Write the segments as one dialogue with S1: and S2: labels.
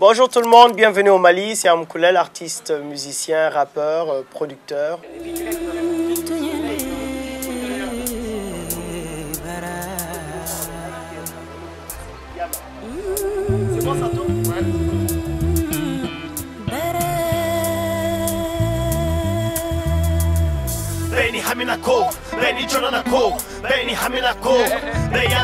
S1: Bonjour tout le monde, bienvenue au Mali. C'est Amkoulel, artiste, musicien, rappeur, euh, producteur. C'est bon,
S2: Beni Beni Beni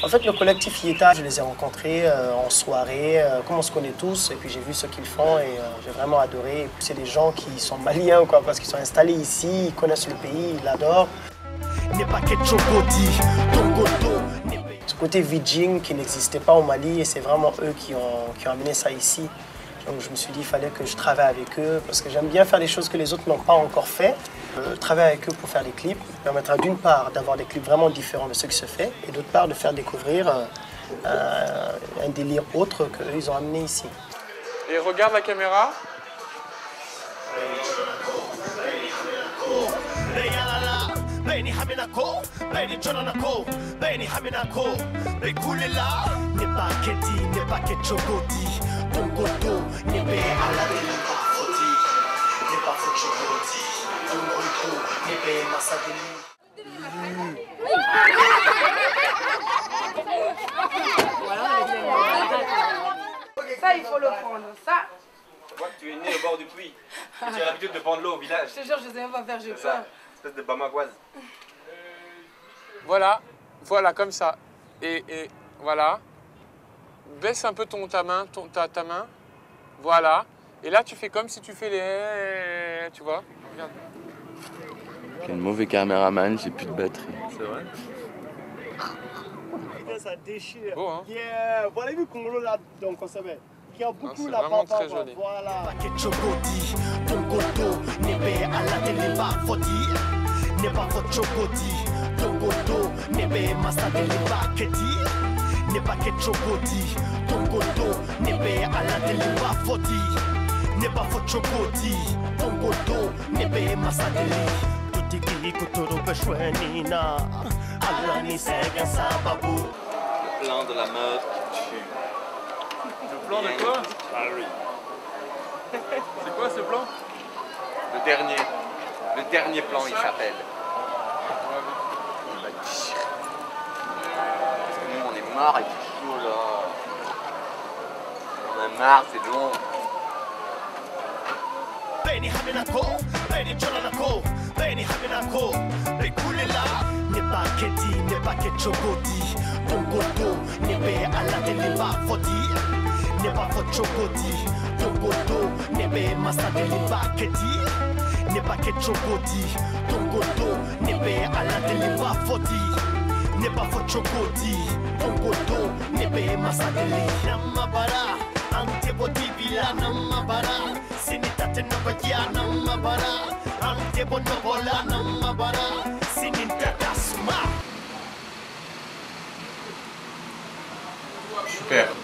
S1: En fait, le collectif Yeta, je les ai rencontrés euh, en soirée, euh, comme on se connaît tous, et puis j'ai vu ce qu'ils font et euh, j'ai vraiment adoré. C'est des gens qui sont maliens, quoi, parce qu'ils sont installés ici, ils connaissent le pays, ils l'adorent. Ce côté Vijing qui n'existait pas au Mali, et c'est vraiment eux qui ont, qui ont amené ça ici. Donc je me suis dit qu'il fallait que je travaille avec eux, parce que j'aime bien faire des choses que les autres n'ont pas encore fait. Euh, travailler avec eux pour faire des clips permettra d'une part d'avoir des clips vraiment différents de ce qui se fait, et d'autre part de faire découvrir euh, euh, un délire autre qu'eux, ils ont amené ici.
S3: Et regarde la caméra.
S2: Beni Haminako, Beni Jonanako, Beni Bekulela, Tongoto, Foti, Tongoto, Masadeli.
S4: Ça, il faut le prendre. Ça,
S5: Je vois que tu es né au bord du puits. Tu as l'habitude de prendre l'eau au village.
S4: je te jure, je sais même pas faire, j'ai peur.
S5: Espèce de bamagoise.
S3: Voilà, voilà, comme ça. Et, et voilà. Baisse un peu ton, ta, main, ton- ta, ta main. Voilà. Et là, tu fais comme si tu fais les. Tu vois Regarde.
S6: Quel mauvais caméraman, j'ai plus de batterie.
S5: C'est vrai
S1: Ça déchire.
S3: Beau, hein
S1: Yeah, voilà vu Congolo là, donc on savait. Il y a beaucoup
S3: vraiment très joli.
S1: Voilà.
S5: Le plan de la.
S3: Le plan de quoi
S5: Ah oui.
S3: C'est quoi ce plan
S5: Le dernier. Le dernier plan, il s'appelle. Il va. Parce que nous, on est marre avec les chiots là. On a marre, c'est long.
S2: Beni Haminako, Beni Jonanako, Beni Haminako, Bekulela, Neba Keti, Neba Ketchogoti, Tongoto, Nebe Alade, Neba Foti, Neba Fotchogoti, Tongoto, Nebe Masade, Neba Keti, Neba Ketchogoti, Tongoto, Nebe Alade, Foti, Neba Fotchogoti, Tongoto, Nebe Masade, Namabara, Anteboti Bila, Namabara, Sinitate Nabadia, Namabara, Antebo Nobola, Namabara, Sinintata Suma.
S3: Super.